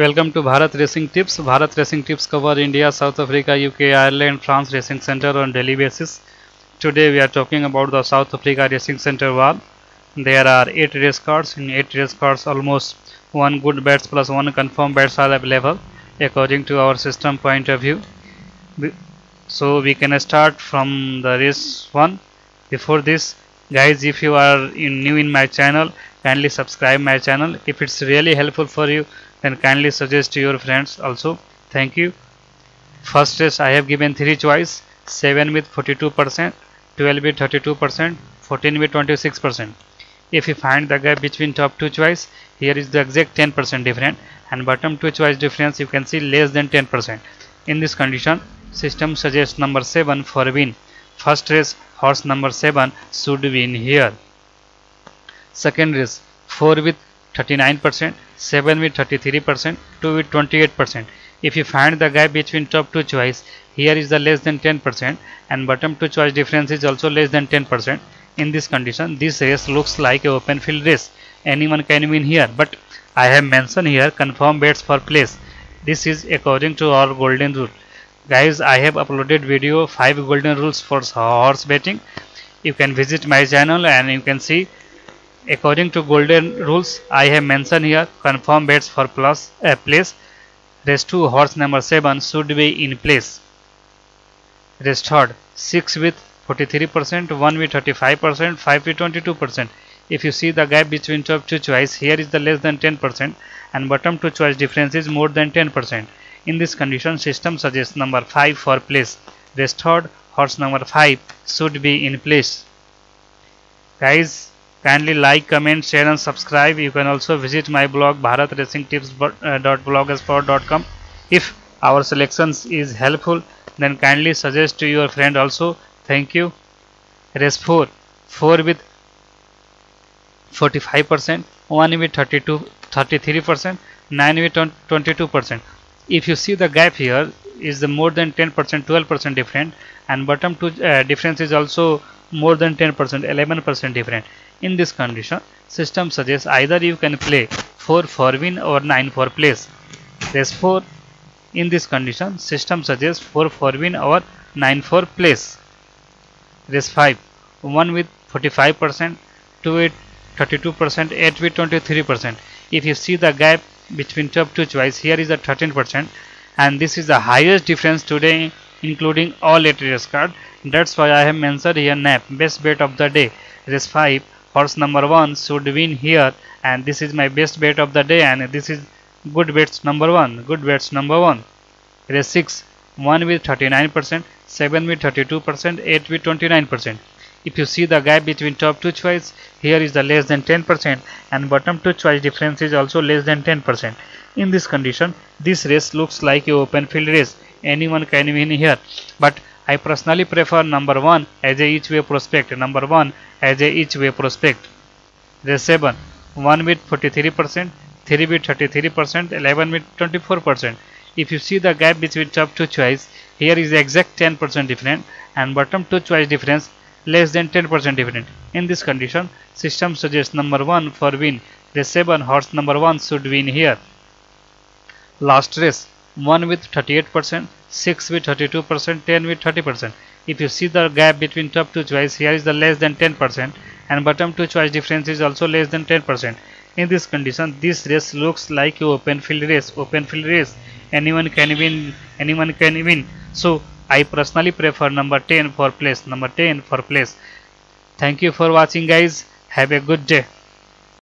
Welcome to Bharat Racing Tips. Bharat Racing Tips cover India, South Africa, UK, Ireland, France Racing Center on daily basis. Today we are talking about the South Africa Racing Center Vaal. There are 8 race cards. In 8 race cards, almost 1 good bets plus 1 confirmed bets are available according to our system point of view. So we can start from the race 1. Before this, guys, if you are new in my channel, kindly subscribe my channel. If it's really helpful for you, then kindly suggest to your friends also. Thank you. First race I have given 3 choice 7 with 42%, 12 with 32%, 14 with 26%. If you find the gap between top two choice, here is the exact 10% difference and bottom two choice difference you can see less than 10%. In this condition, system suggests number 7 for win. First race horse number 7 should win here. Second race 4 with 39%, 7 with 33%, 2 with 28%. If you find the gap between top two choice, here is the less than 10% and bottom two choice difference is also less than 10%. In this condition, this race looks like a open field race. Anyone can win here, but I have mentioned here confirm bets for place. This is according to our golden rule. Guys, I have uploaded video 5 golden rules for horse betting. You can visit my channel and you can see according to golden rules I have mentioned here confirm bets for plus uh, place. Race 2 horse number 7 should be in place. Race third 6 with 43% 1 with 35% 5 with 22% if you see the gap between top two choice here is the less than 10% and bottom two choice difference is more than 10% in this condition system suggests number 5 for place. Race third horse number 5 should be in place. Guys kindly like comment share and subscribe. You can also visit my blog bharatracingtips.blogspot.com if our selections is helpful then kindly suggest to your friend also. Thank you. Race 4 4 with 45% 1 with 32 33% 9 with 22% if you see the gap here is the more than 10% 12% different and bottom two uh, difference is also more than 10% 11% different in this condition, system suggests either you can play 4 for win or 9 for place. 4 in this condition, system suggests 4 for win or 9 for place. Race 5 1 with 45%, 2 with 32%, 8 with 23%. If you see the gap between top two choice, here is a 13% and this is the highest difference today including all 8 race card. That's why I have mentioned here NAP best bet of the day. Race 5 horse number 1 should win here and this is my best bet of the day and this is good bets number 1 good bets number 1 race 6 1 with 39% 7 with 32% 8 with 29% if you see the gap between top two choice here is the less than 10% and bottom two choice difference is also less than 10% in this condition this race looks like a open field race anyone can win here but I personally prefer number 1 as a each way prospect number 1 as a each way prospect. the 7 1 with 43%, 3 with 33%, 11 with 24%. If you see the gap between top two choice, here is exact 10% different and bottom two choice difference less than 10% different. In this condition, system suggests number 1 for win. Race 7 horse number 1 should win here. Last race 1 with 38%, 6 with 32%, 10 with 30%. If you see the gap between top two choice, here is the less than 10% and bottom two choice difference is also less than 10%. In this condition, this race looks like a open field race. Open field race, anyone can win, anyone can win. So I personally prefer number 10 for place, number 10 for place. Thank you for watching guys. Have a good day.